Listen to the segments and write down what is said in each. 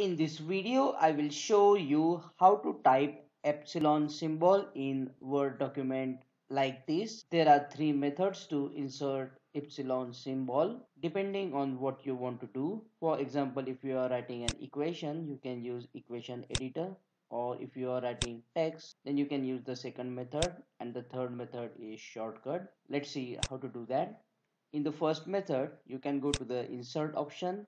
In this video, I will show you how to type epsilon symbol in Word document like this. There are three methods to insert epsilon symbol depending on what you want to do. For example, if you are writing an equation, you can use equation editor or if you are writing text, then you can use the second method and the third method is shortcut. Let's see how to do that. In the first method, you can go to the insert option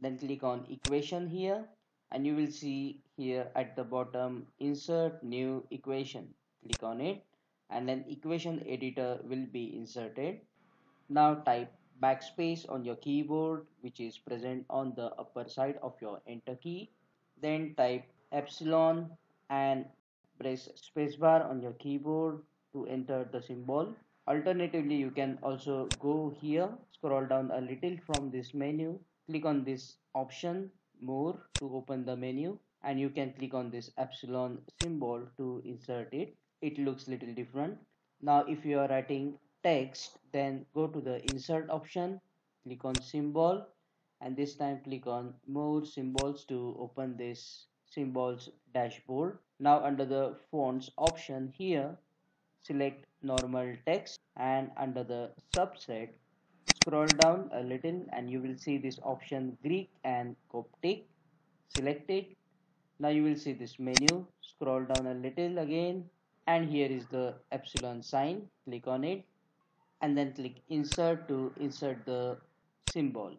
then click on equation here and you will see here at the bottom insert new equation. Click on it and then equation editor will be inserted. Now type backspace on your keyboard which is present on the upper side of your enter key. Then type epsilon and press spacebar on your keyboard to enter the symbol. Alternatively you can also go here scroll down a little from this menu click on this option more to open the menu and you can click on this epsilon symbol to insert it. It looks little different. Now if you are writing text then go to the insert option click on symbol and this time click on more symbols to open this symbols dashboard. Now under the fonts option here select normal text and under the subset scroll down a little and you will see this option Greek and Coptic select it. Now you will see this menu scroll down a little again and here is the epsilon sign click on it and then click insert to insert the symbol.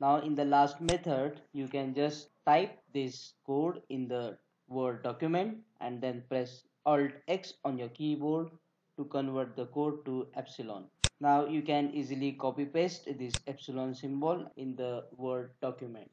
Now in the last method you can just type this code in the word document and then press alt x on your keyboard to convert the code to epsilon now you can easily copy paste this epsilon symbol in the Word document.